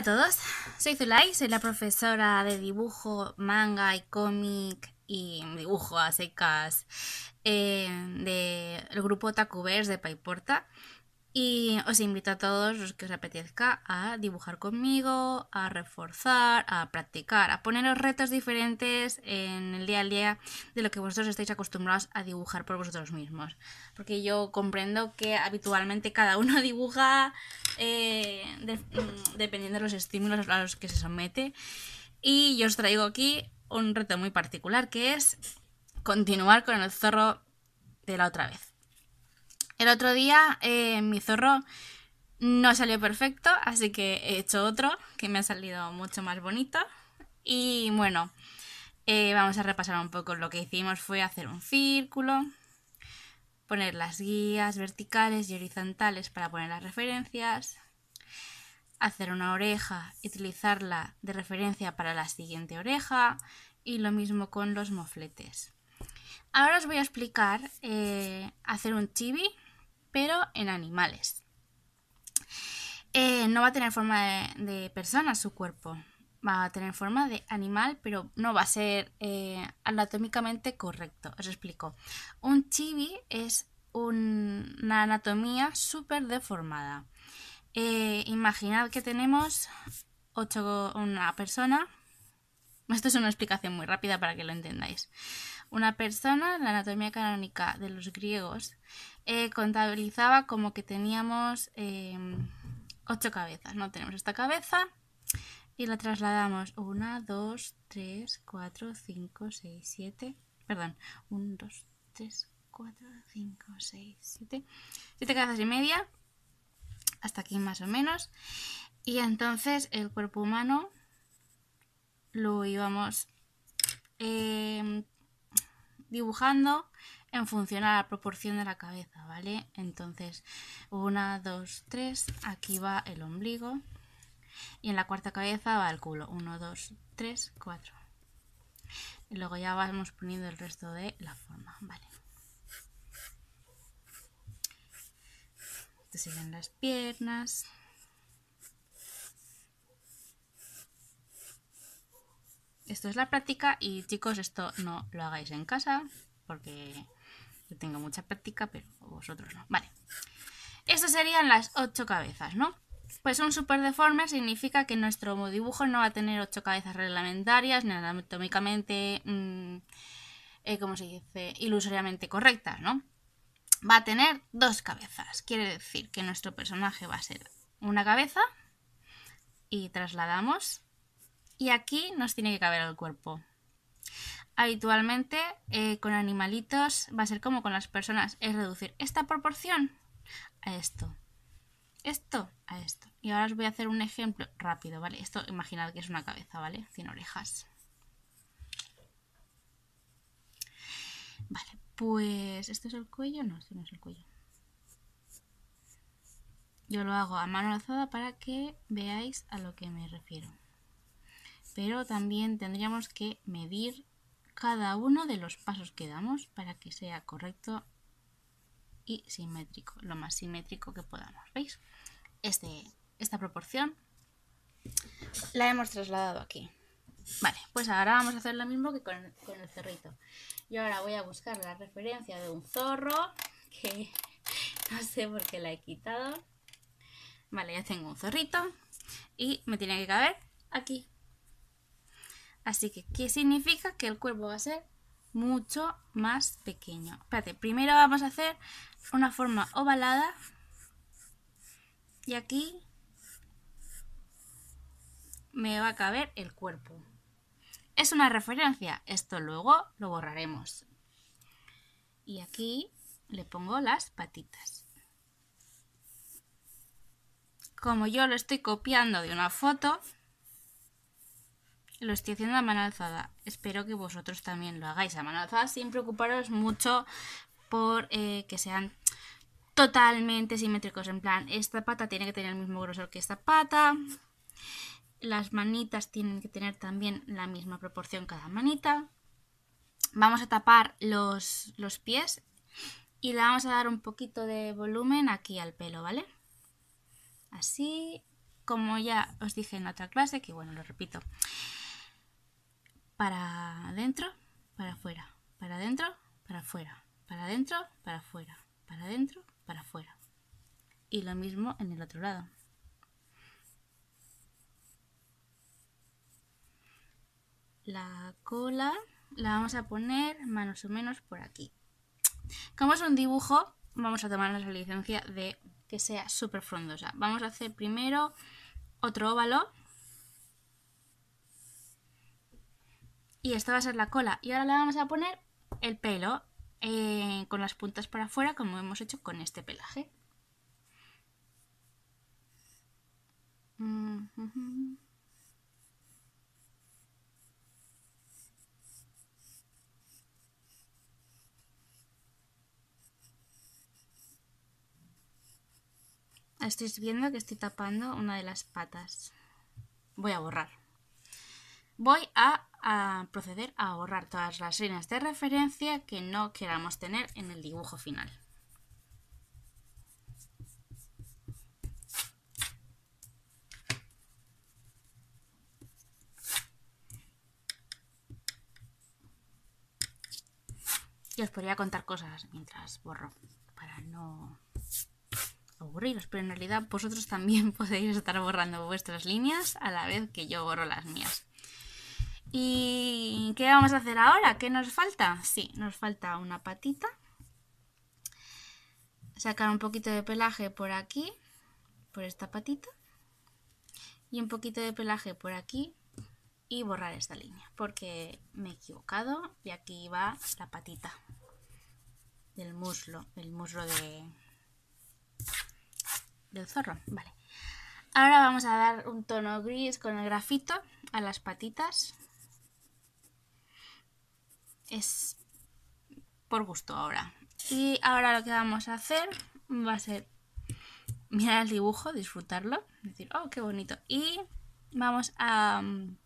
A todos, soy Zulay, soy la profesora de dibujo, manga y cómic y dibujo a secas eh, del grupo Takuverse de Paiporta. Y os invito a todos los que os apetezca a dibujar conmigo, a reforzar, a practicar, a poneros retos diferentes en el día a día de lo que vosotros estáis acostumbrados a dibujar por vosotros mismos. Porque yo comprendo que habitualmente cada uno dibuja eh, mm, dependiendo de los estímulos a los que se somete. Y yo os traigo aquí un reto muy particular que es continuar con el zorro de la otra vez. El otro día eh, mi zorro no salió perfecto, así que he hecho otro que me ha salido mucho más bonito. Y bueno, eh, vamos a repasar un poco. Lo que hicimos fue hacer un círculo, poner las guías verticales y horizontales para poner las referencias, hacer una oreja y utilizarla de referencia para la siguiente oreja y lo mismo con los mofletes. Ahora os voy a explicar eh, hacer un chibi pero en animales. Eh, no va a tener forma de, persona su cuerpo, va a tener forma de animal, pero no va a ser eh, anatómicamente correcto. Os explico. Un chibi es una anatomía súper deformada. Eh, imaginad que tenemos ocho, una persona. Esto es una explicación muy rápida para que lo entendáis. Una persona, la anatomía canónica de los griegos, eh, contabilizaba como que teníamos em, ocho cabezas. No tenemos esta cabeza y la trasladamos 1, 2, 3, 4, 5, 6, 7. Perdón, 1, 2, 3, 4, 5, 6, 7. 7 cabezas y media. Hasta aquí más o menos. Y entonces el cuerpo humano lo íbamos eh, dibujando en función a la proporción de la cabeza, ¿vale? Entonces, 1, 2, 3, aquí va el ombligo y en la cuarta cabeza va el culo, 1, 2, 3, 4. Y luego ya vamos poniendo el resto de la forma, ¿vale? Estas serían las piernas. Esto es la práctica y chicos, esto no lo hagáis en casa porque yo tengo mucha práctica, pero vosotros no. Vale. Estas serían las ocho cabezas, ¿no? Pues un super deforme significa que nuestro dibujo no va a tener ocho cabezas reglamentarias ni anatómicamente, mm, eh, como se dice, ilusoriamente correctas, ¿no? Va a tener dos cabezas. Quiere decir que nuestro personaje va a ser una cabeza y trasladamos y aquí nos tiene que caber el cuerpo habitualmente eh, con animalitos va a ser como con las personas, es reducir esta proporción a esto, esto a esto. Y ahora os voy a hacer un ejemplo rápido, ¿vale? Esto imaginad que es una cabeza, ¿vale? Sin orejas. Vale, pues ¿esto es el cuello? No, esto no es el cuello. Yo lo hago a mano alzada para que veáis a lo que me refiero. Pero también tendríamos que medir cada uno de los pasos que damos para que sea correcto y simétrico, lo más simétrico que podamos. ¿Veis? Este, esta proporción la hemos trasladado aquí. Vale, pues ahora vamos a hacer lo mismo que con el, con el cerrito. Y ahora voy a buscar la referencia de un zorro, que no sé por qué la he quitado. Vale, ya tengo un zorrito y me tiene que caber aquí. Así que, ¿qué significa? Que el cuerpo va a ser mucho más pequeño. Espérate, primero vamos a hacer una forma ovalada. Y aquí me va a caber el cuerpo. Es una referencia. Esto luego lo borraremos. Y aquí le pongo las patitas. Como yo lo estoy copiando de una foto, lo estoy haciendo a mano alzada. Espero que vosotros también lo hagáis a mano alzada sin preocuparos mucho por eh, que sean totalmente simétricos. En plan, esta pata tiene que tener el mismo grosor que esta pata. Las manitas tienen que tener también la misma proporción cada manita. Vamos a tapar los, los pies y le vamos a dar un poquito de volumen aquí al pelo, ¿vale? Así como ya os dije en otra clase, que bueno, lo repito, para adentro, para afuera, para adentro, para afuera, para adentro, para afuera, para adentro, para afuera. Y lo mismo en el otro lado. La cola la vamos a poner más o menos por aquí. Como es un dibujo, vamos a tomar la licencia de que sea súper frondosa. Vamos a hacer primero otro óvalo. Y esta va a ser la cola. Y ahora le vamos a poner el pelo eh, con las puntas para afuera como hemos hecho con este pelaje. Mm, viendo que estoy tapando una de las patas. Voy a borrar. Voy a, proceder a borrar todas las líneas de referencia que no queramos tener en el dibujo final. Y os podría contar cosas mientras borro, para no aburriros, pero en realidad vosotros también podéis estar borrando vuestras líneas a la vez que yo borro las mías. ¿Y qué vamos a hacer ahora? ¿Qué nos falta? Sí, nos falta una patita. Sacar un poquito de pelaje por aquí, por esta patita. Y un poquito de pelaje por aquí y borrar esta línea, porque me he equivocado y aquí va la patita del muslo, el muslo de, del zorro. Vale. Ahora vamos a dar un tono gris con el grafito a las patitas. Es por gusto ahora. Y ahora lo que vamos a hacer va a ser mirar el dibujo, disfrutarlo, decir, oh, qué bonito. Y vamos a mm,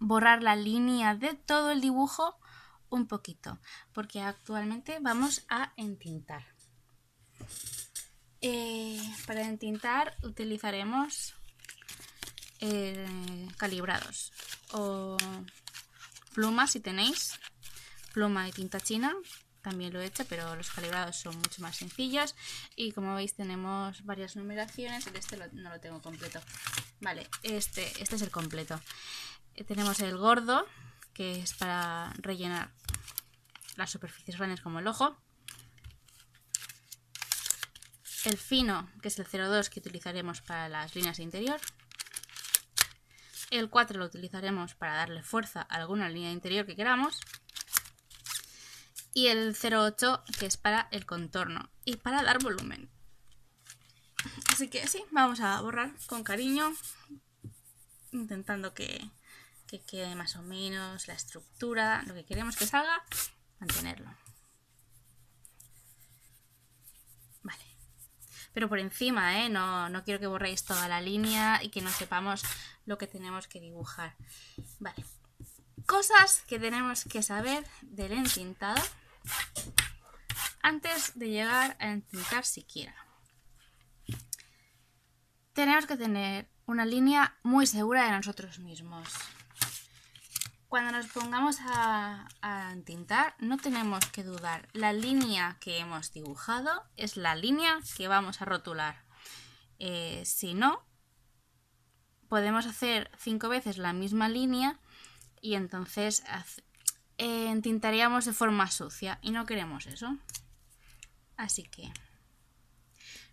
borrar la línea de todo el dibujo un poquito, porque actualmente vamos a entintar. Eh, para entintar utilizaremos eh, calibrados o plumas si tenéis, pluma y tinta china, también lo he hecho, pero los calibrados son mucho más sencillos y como veis tenemos varias numeraciones, este no lo tengo completo. Vale, este, este es el completo. Eh, tenemos el gordo, que es para rellenar las superficies grandes como el ojo el fino, que es el 02 que utilizaremos para las líneas de interior. El 4 lo utilizaremos para darle fuerza a alguna línea interior que queramos. Y el 08 que es para el contorno y para dar volumen. Así que sí, vamos a borrar con cariño, intentando que, que quede más o menos la estructura, lo que queremos que salga, mantenerlo. pero por encima, ¿eh? No, no quiero que borréis toda la línea y que no sepamos lo que tenemos que dibujar. Vale. Cosas que tenemos que saber del entintado antes de llegar a entintar siquiera. Tenemos que tener una línea muy segura de nosotros mismos cuando nos pongamos a, tintar no tenemos que dudar. La línea que hemos dibujado es la línea que vamos a rotular. Eh, si no, podemos hacer cinco veces la misma línea y entonces eh, entintaríamos de forma sucia y no queremos eso. Así que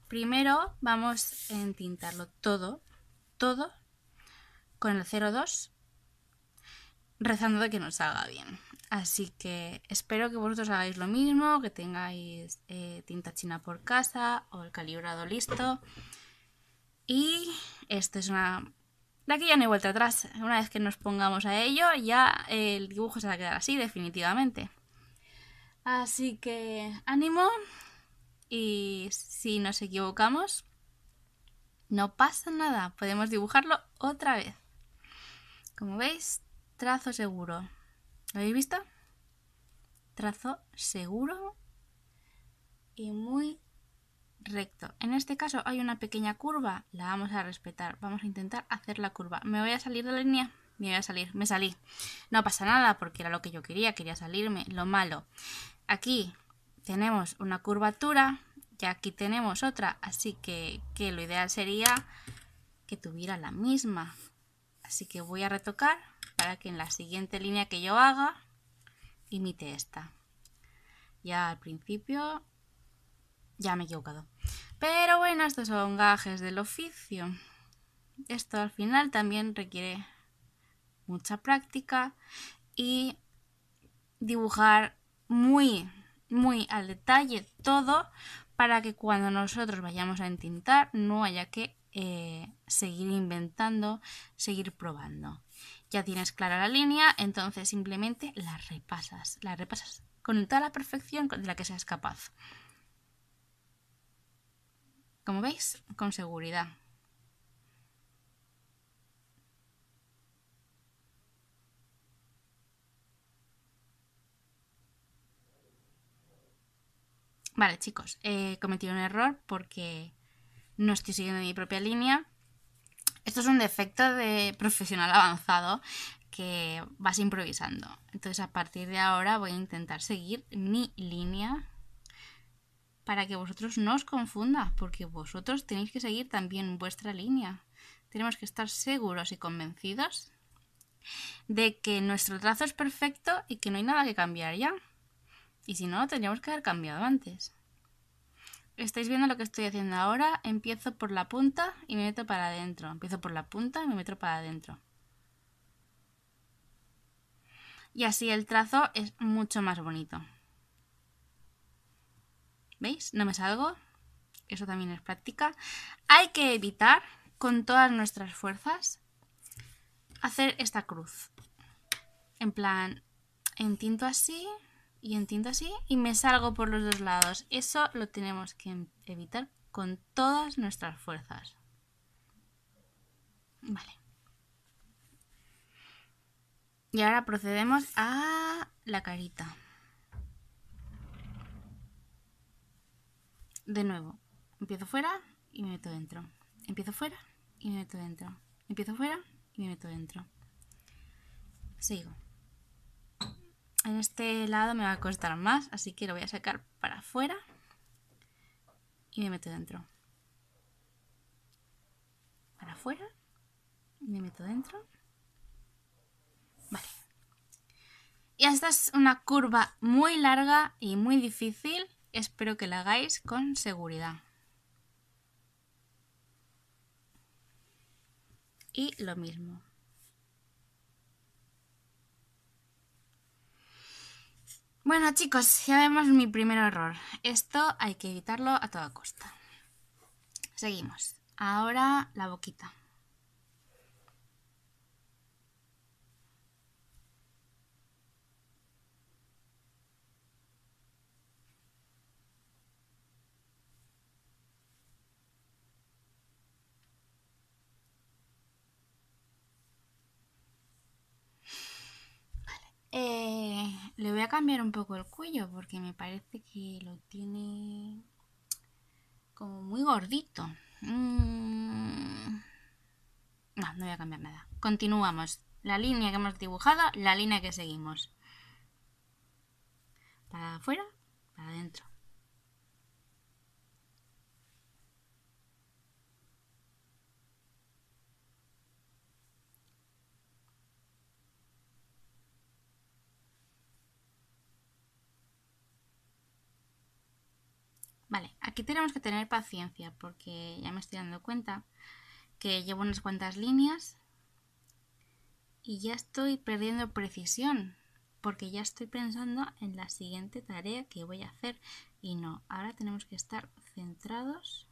primero vamos a entintarlo todo, todo con el 02 rezando de que nos salga bien. Así que espero que vosotros hagáis lo mismo, que tengáis eh, tinta china por casa o el calibrado listo. Y esto es una... De aquí ya no hay vuelta atrás. Una vez que nos pongamos a ello, ya el dibujo se va a quedar así definitivamente. Así que ánimo y si nos equivocamos, no pasa nada. Podemos dibujarlo otra vez. Como veis, Trazo seguro. ¿Lo habéis visto? Trazo seguro y muy recto. En este caso hay una pequeña curva, la vamos a respetar. Vamos a intentar hacer la curva. ¿Me voy a salir de la línea? Me voy a salir, me salí. No pasa nada porque era lo que yo quería, quería salirme. Lo malo, aquí tenemos una curvatura y aquí tenemos otra, así que, lo ideal sería que tuviera la misma. Así que voy a retocar para que en la siguiente línea que yo haga imite esta. Ya al principio ya me he equivocado. Pero bueno, estos son gajes del oficio. Esto al final también requiere mucha práctica y dibujar muy, muy al detalle todo para que cuando nosotros vayamos a entintar no haya que eh, seguir inventando, seguir probando. Ya tienes clara la línea, entonces simplemente la repasas, la repasas con toda la perfección de la que seas capaz. Como veis, con seguridad. Vale, chicos, he cometido un error porque no estoy siguiendo mi propia línea. Esto es un defecto de profesional avanzado que vas improvisando. Entonces a partir de ahora voy a intentar seguir mi línea para que vosotros no os confunda, porque vosotros tenéis que seguir también vuestra línea. Tenemos que estar seguros y convencidos de que nuestro trazo es perfecto y que no hay nada que cambiar ya. Y si no, lo tendríamos que haber cambiado antes. ¿Estáis viendo lo que estoy haciendo ahora? Empiezo por la punta y me meto para adentro. Empiezo por la punta y me meto para adentro. Y así el trazo es mucho más bonito. ¿Veis? No me salgo. Eso también es práctica. Hay que evitar con todas nuestras fuerzas hacer esta cruz. En plan, entinto así y entinto así y me salgo por los dos lados. Eso lo tenemos que evitar con todas nuestras fuerzas. Vale. Y ahora procedemos a la carita. De nuevo, empiezo fuera y me meto dentro. Empiezo fuera y me meto dentro. Empiezo fuera y me meto dentro. Sigo. En este lado me va a costar más, así que lo voy a sacar para afuera y me meto dentro. Para afuera y me meto dentro. Vale. Y esta es una curva muy larga y muy difícil Espero que la hagáis con seguridad. Y lo mismo. Bueno chicos, ya vemos mi primer error. Esto hay que evitarlo a toda costa. Seguimos. Ahora la boquita. Eh, le voy a cambiar un poco el cuello porque me parece que lo tiene como muy gordito. Mm. No, no voy a cambiar nada. Continuamos. La línea que hemos dibujado, la línea que seguimos. Para afuera, para adentro. Vale, aquí tenemos que tener paciencia porque ya me estoy dando cuenta que llevo unas cuantas líneas y ya estoy perdiendo precisión porque ya estoy pensando en la siguiente tarea que voy a hacer y no, ahora tenemos que estar centrados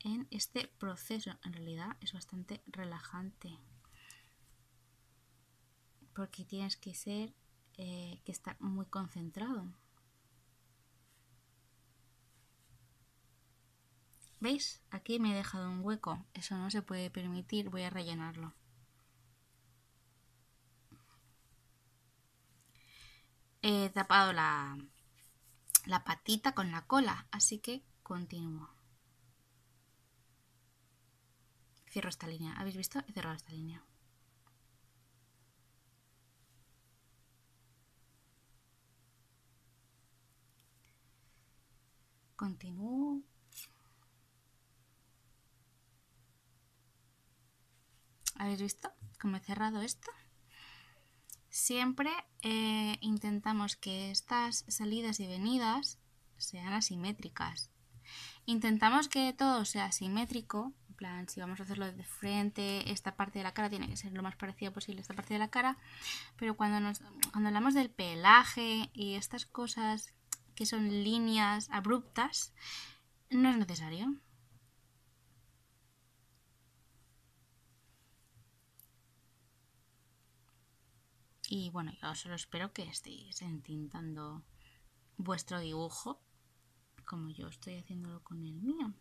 en este proceso. En realidad es bastante relajante porque tienes que ser, eh, que estar muy concentrado. ¿Veis? Aquí me he dejado un hueco. Eso no se puede permitir. Voy a rellenarlo. He tapado la, la patita con la cola. Así que continúo. Cierro esta línea. ¿Habéis visto? He cerrado esta línea. Continúo. ¿Habéis visto cómo he cerrado esto? Siempre eh, intentamos que estas salidas y venidas sean asimétricas. Intentamos que todo sea simétrico, en plan, si vamos a hacerlo de frente, esta parte de la cara tiene que ser lo más parecido posible esta parte de la cara, pero cuando, nos, cuando hablamos del pelaje y estas cosas que son líneas abruptas, no es necesario. Y bueno, yo solo espero que estéis entintando vuestro dibujo como yo estoy haciéndolo con el mío.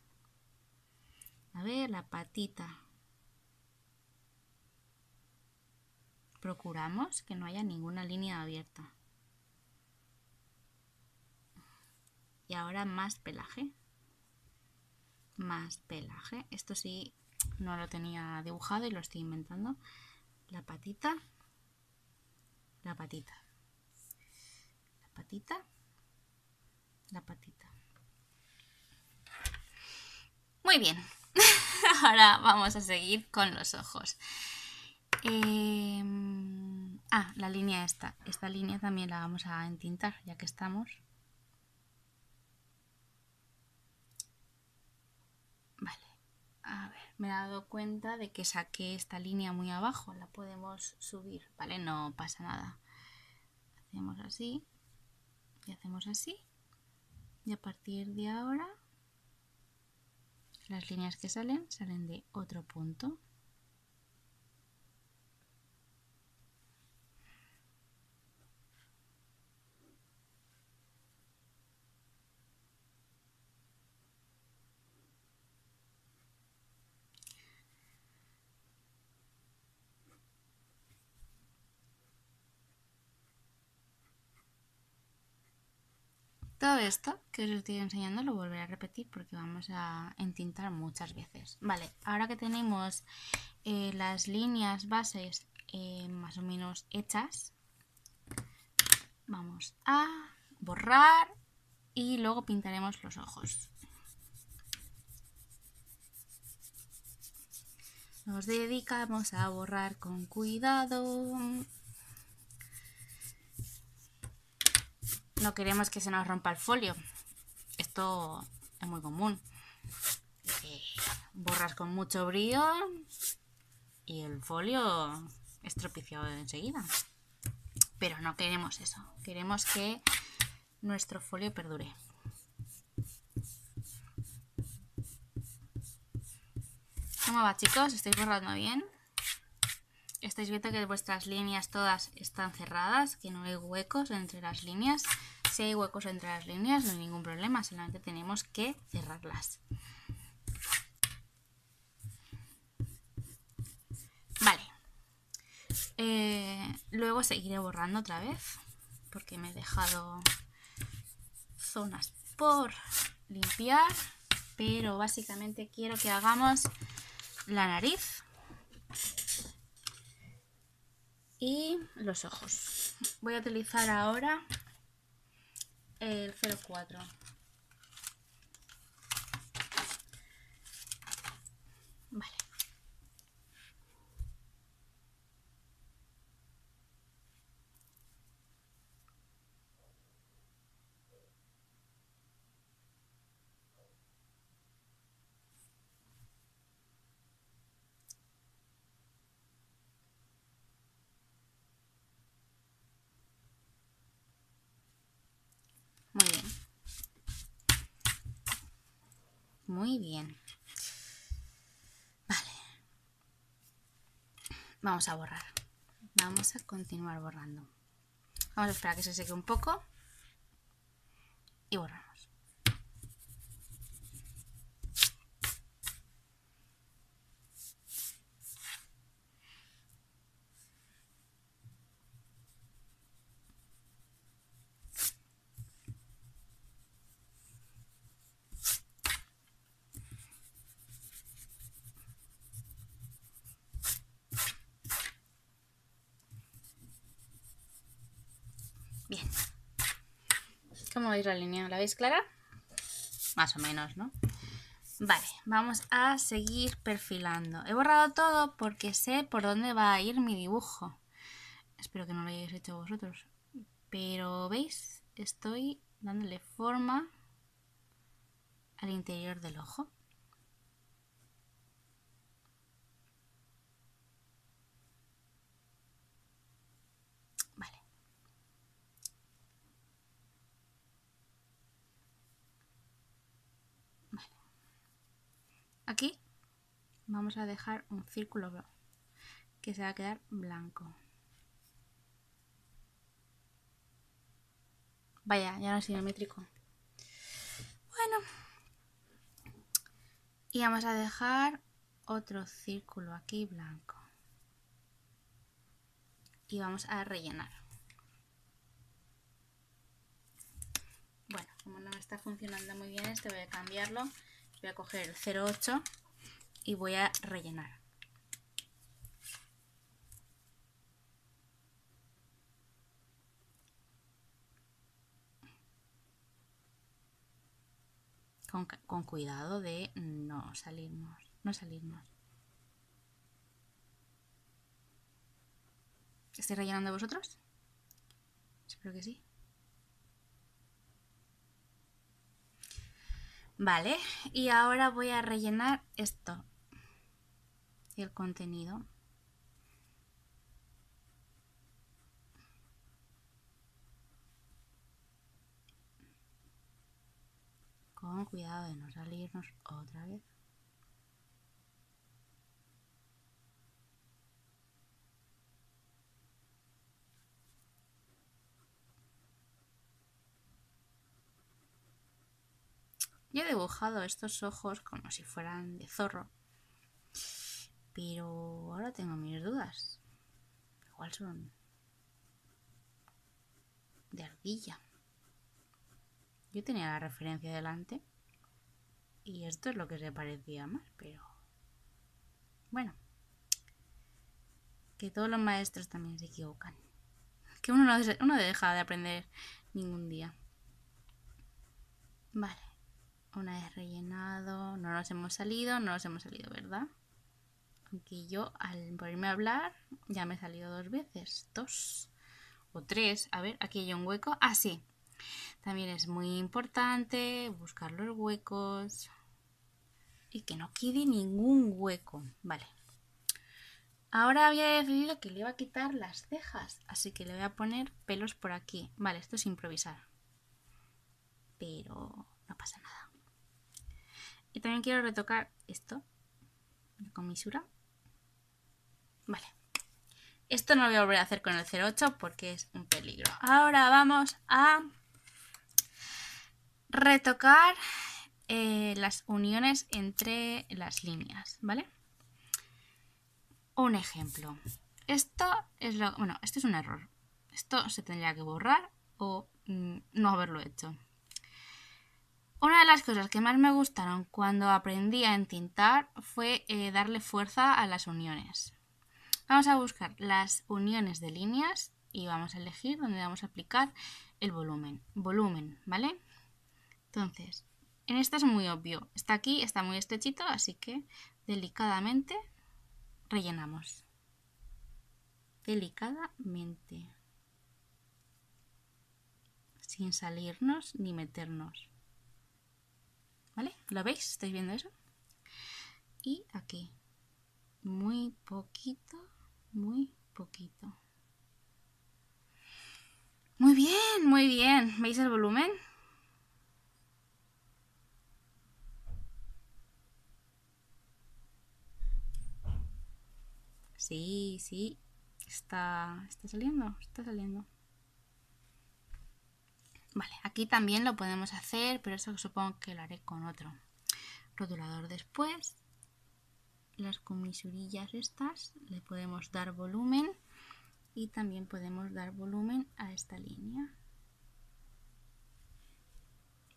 A ver, la patita. Procuramos que no haya ninguna línea abierta. Y ahora más pelaje. Más pelaje. Esto sí no lo tenía dibujado y lo estoy inventando. La patita la patita. La patita. La patita. Muy bien. Ahora vamos a seguir con los ojos. Em, ah, la línea esta. Esta línea también la vamos a entintar, ya que estamos. Me he dado cuenta de que saqué esta línea muy abajo, la podemos subir, ¿vale? No pasa nada. Hacemos así y hacemos así. Y a partir de ahora, las líneas que salen salen de otro punto. Todo esto que os estoy enseñando lo volveré a repetir porque vamos a entintar muchas veces. Vale, ahora que tenemos eh, las líneas bases eh, más o menos hechas, vamos a borrar y luego pintaremos los ojos. Nos dedicamos a borrar con cuidado. No queremos que se nos rompa el folio. Esto es muy común. Eh, borras con mucho brío y el folio estropiciado enseguida. Pero no queremos eso. Queremos que nuestro folio perdure. ¿Cómo va chicos? ¿Estáis borrando bien? Estáis viendo que vuestras líneas todas están cerradas, que no hay huecos entre las líneas. Si hay huecos entre las líneas no hay ningún problema, solamente tenemos que cerrarlas. Vale. Eh, luego seguiré borrando otra vez, porque me he dejado zonas por limpiar, pero básicamente quiero que hagamos la nariz y los ojos. Voy a utilizar ahora el 04. Vale. Muy bien. Muy bien. Vale. Vamos a borrar. Vamos a continuar borrando. Vamos a esperar a que se seque un poco. Y borramos. ¿Cómo la línea? ¿La veis clara? Más o menos, ¿no? Vale, vamos a seguir perfilando. He borrado todo porque sé por dónde va a ir mi dibujo. Espero que no lo hayáis hecho vosotros. Pero, ¿veis? Estoy dándole forma al interior del ojo. Aquí vamos a dejar un círculo que se va a quedar blanco. Vaya, ya no es simétrico. Bueno. Y vamos a dejar otro círculo aquí blanco. Y vamos a rellenar. Bueno, como no está funcionando muy bien este, voy a cambiarlo voy a coger el 08 y voy a rellenar. Con, cuidado de no salirnos, no salirnos. ¿Estoy rellenando vosotros? Espero que sí. Vale, y ahora voy a rellenar esto, el contenido. Con cuidado de no salirnos otra vez. Yo he dibujado estos ojos como si fueran de zorro. Pero ahora tengo mis dudas. Igual son de ardilla. Yo tenía la referencia delante. Y esto es lo que se parecía más, pero... Bueno. Que todos los maestros también se equivocan. Que uno no, deja de aprender ningún día. Vale. Una vez rellenado, no nos hemos salido, no nos hemos salido, ¿verdad? Aunque yo al ponerme a hablar ya me he salido dos veces, dos o tres. A ver, aquí hay un hueco. Ah, sí. También es muy importante buscar los huecos y que no quede ningún hueco. Vale. Ahora había decidido que le iba a quitar las cejas, así que le voy a poner pelos por aquí. Vale, esto es improvisar. Pero no pasa nada. Y también quiero retocar esto. La comisura. Vale. Esto no lo voy a volver a hacer con el 08 porque es un peligro. Ahora vamos a retocar eh, las uniones entre las líneas, ¿vale? Un ejemplo. Esto es lo... Bueno, esto es un error. Esto se tendría que borrar o mm, no haberlo hecho. Una de las cosas que más me gustaron cuando aprendí a entintar fue eh, darle fuerza a las uniones. Vamos a buscar las uniones de líneas y vamos a elegir donde vamos a aplicar el volumen. Volumen, ¿vale? Entonces, en esta es muy obvio. Está aquí, está muy estrechito, así que delicadamente rellenamos. Delicadamente. Sin salirnos ni meternos. ¿Vale? ¿Lo veis? ¿Estáis viendo eso? Y aquí. Muy poquito, muy poquito. Muy bien, muy bien. ¿Veis el volumen? Sí, sí. Está, está saliendo, está saliendo. Vale, aquí también lo podemos hacer, pero eso supongo que lo haré con otro rotulador después. Las comisurillas estas le podemos dar volumen y también podemos dar volumen a esta línea.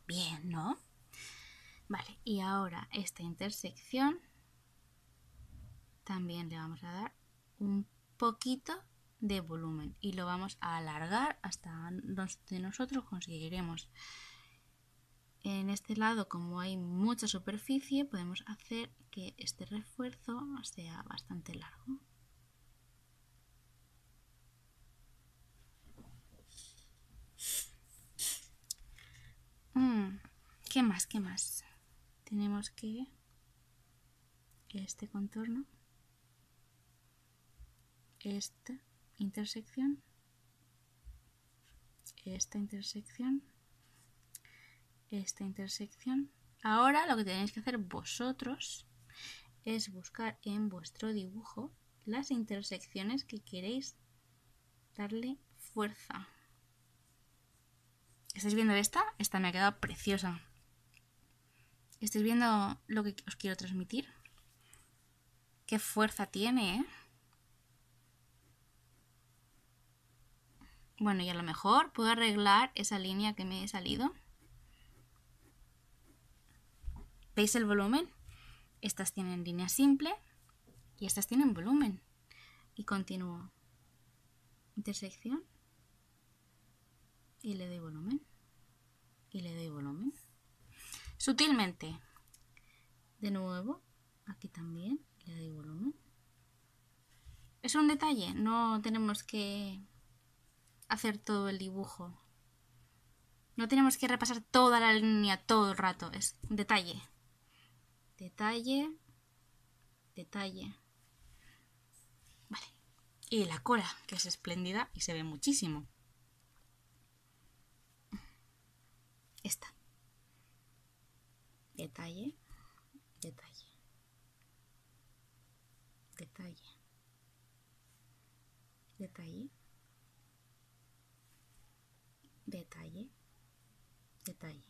Bien, ¿no? Vale, y ahora esta intersección también le vamos a dar un poquito de volumen y lo vamos a alargar hasta donde nosotros conseguiremos. En este lado, como hay mucha superficie, podemos hacer que este refuerzo sea bastante largo. Mm, ¿Qué más? ¿Qué más? Tenemos que este contorno, esta intersección, esta intersección, esta intersección. Ahora lo que tenéis que hacer vosotros es buscar en vuestro dibujo las intersecciones que queréis darle fuerza. ¿Estáis viendo esta? Esta me ha quedado preciosa. ¿Estáis viendo lo que os quiero transmitir? Qué fuerza tiene, ¿eh? Bueno, y a lo mejor puedo arreglar esa línea que me he salido. ¿Veis el volumen? Estas tienen línea simple y estas tienen volumen. Y continúo. Intersección. Y le doy volumen. Y le doy volumen. Sutilmente. De nuevo. Aquí también. Le doy volumen. Es un detalle. No tenemos que hacer todo el dibujo. No tenemos que repasar toda la línea todo el rato. Es detalle. Detalle. Detalle. Vale. Y la cola, que es espléndida y se ve muchísimo. Esta. Detalle. Detalle. Detalle. Detalle. Detalle. Detalle.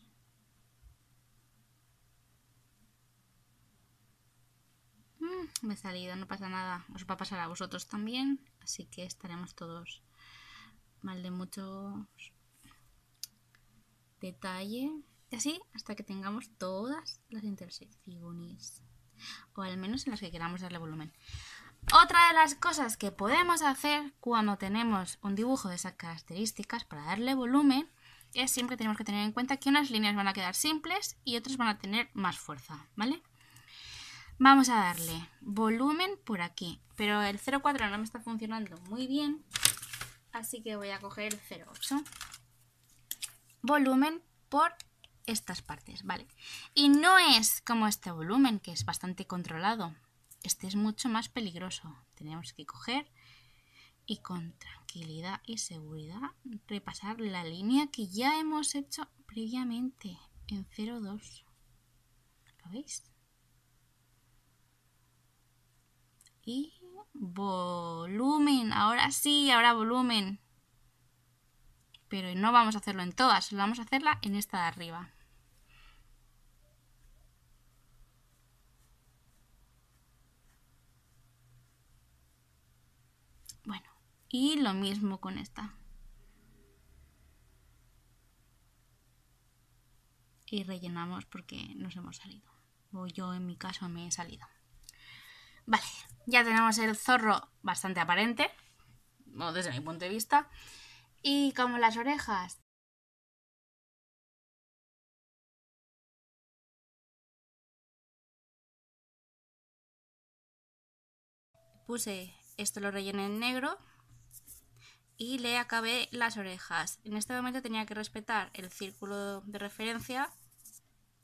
Mm, me he salido, no pasa nada. Os va a pasar a vosotros también. Así que estaremos todos mal de muchos detalle. Y así hasta que tengamos todas las intersecciones. O al menos en las que queramos darle volumen. Otra de las cosas que podemos hacer cuando tenemos un dibujo de esas características para darle volumen es siempre tenemos que tener en cuenta que unas líneas van a quedar simples y otras van a tener más fuerza, ¿vale? Vamos a darle volumen por aquí, pero el 0,4 no me está funcionando muy bien, así que voy a coger el 0,8. Volumen por estas partes, ¿vale? Y no es como este volumen, que es bastante controlado. Este es mucho más peligroso. Tenemos que coger y con tranquilidad y seguridad repasar la línea que ya hemos hecho previamente en 0,2. ¿Lo veis? Y volumen, ahora sí, ahora volumen. Pero no vamos a hacerlo en todas, vamos a hacerla en esta de arriba. Bueno, y lo mismo con esta. Y rellenamos porque nos hemos salido. O yo en mi caso me he salido. Vale, ya tenemos el zorro bastante aparente, desde mi punto de vista. Y como las orejas puse esto lo rellené en negro y le acabé las orejas. En este momento tenía que respetar el círculo de referencia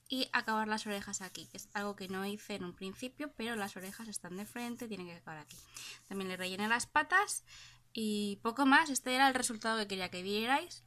y acabar las orejas aquí, que es algo que no hice en un principio, pero las orejas están de frente, tienen que acabar aquí. También le rellené las patas y poco más, este era el resultado que quería que vierais.